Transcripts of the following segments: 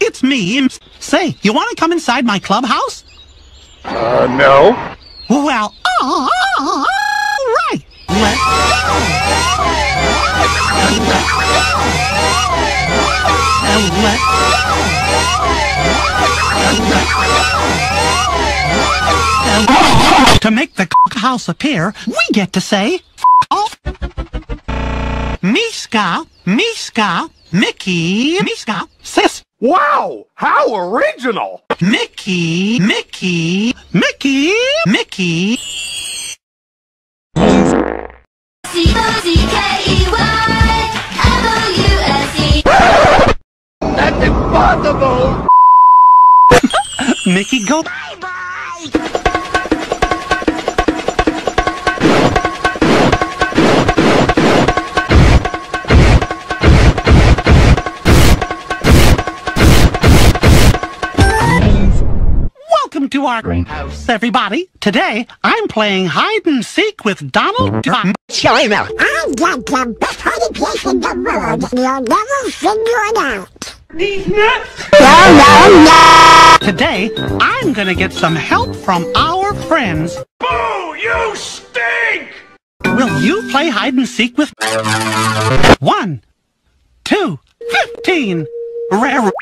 It's me. Say, you want to come inside my clubhouse? Uh, no. Well, all right. Let's go. And let's And to make the house appear, we get to say off. Miska, Miska, Mickey, Miska, sis, Wow! How original! Mickey, Mickey, Mickey, Mickey. C-O-C-K-E-Y-M-O-U-S-E That's impossible! Mickey, go. Welcome to our greenhouse, everybody. Today, I'm playing hide and seek with Donald mm-hmm. Duck. China. I've got the best hiding place in the world. You'll never figure it out. These nuts. No, no, no. Today, I'm gonna get some help from our friends. Boo! You stink! Will you play hide and seek with one, two, fifteen? Rare.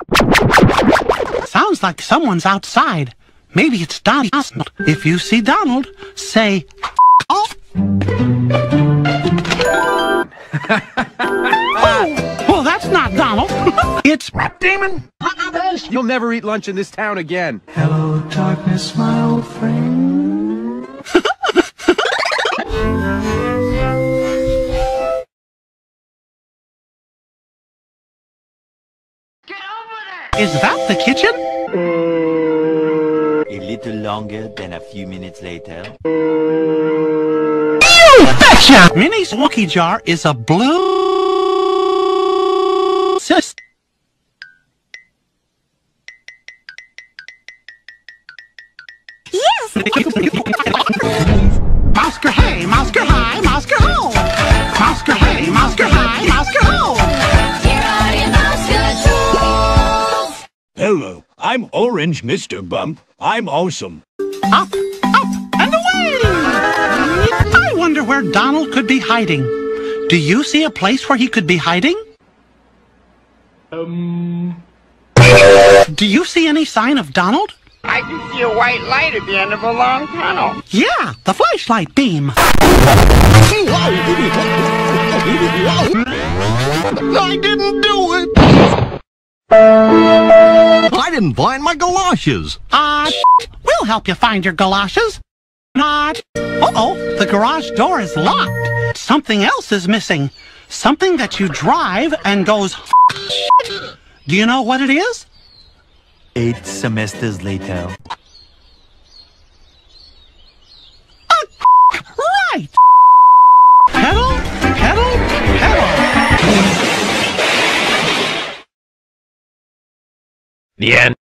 Sounds like someone's outside. Maybe it's Donald. If you see Donald, say off. oh, well, that's not Donald. it's Demon! You'll never eat lunch in this town again. Hello, darkness, my old friend. Is that the kitchen? Mm. A little longer than a few minutes later. Betcha! Minnie's Wookie jar is a blue sis. Yes. Mousker hey, Mousker hi, Mousker ho. Mousker I'm Orange Mr. Bump. I'm awesome. Up, up, and away! I wonder where Donald could be hiding. Do you see a place where he could be hiding? Um. Do you see any sign of Donald? I can see a white light at the end of a long tunnel. Yeah, the flashlight beam. I didn't do it! I didn't find my galoshes. Ah, we'll help you find your galoshes. Not. Uh-oh, the garage door is locked. Something else is missing. Something that you drive and goes. Do you know what it is? Eight semesters later. The end.